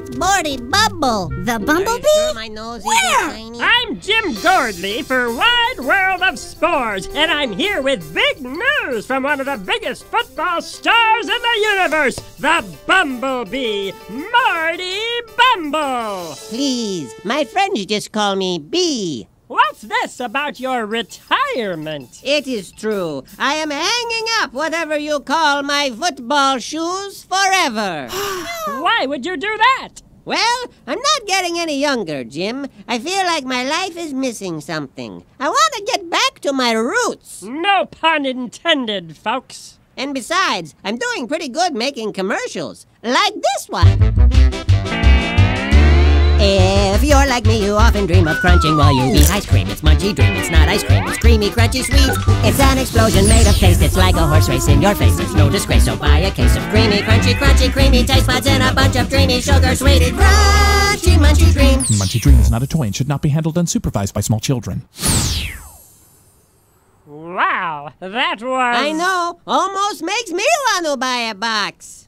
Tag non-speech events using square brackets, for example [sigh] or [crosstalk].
it's Morty Bumble. The bumblebee? Sure my nose Where? isn't tiny? I'm Jim Gordley for Wide World of Spores, and I'm here with big news from one of the biggest football stars in the universe, the Bumblebee, Marty Bumble. Please, my friends just call me B. What's this about your retirement? It is true. I am hanging up whatever you call my football shoes forever. [gasps] [gasps] Why would you do that? well, I'm not getting any younger, Jim. I feel like my life is missing something. I want to get back to my roots. No pun intended, folks. And besides, I'm doing pretty good making commercials, like this one. If you're like me, you often dream of crunching while you eat ice cream. It's munchy dream, it's not ice cream, it's creamy, crunchy, sweets. It's an explosion made of taste, it's like a horse race in your face. It's no disgrace, so buy a case of creamy, crunchy, crunchy, creamy taste buds and a bunch of dreamy, sugar sweeted, crunchy, munchy dreams. Munchy Dream is not a toy and should not be handled unsupervised by small children. Wow, that was. I know, almost makes me want to buy a box.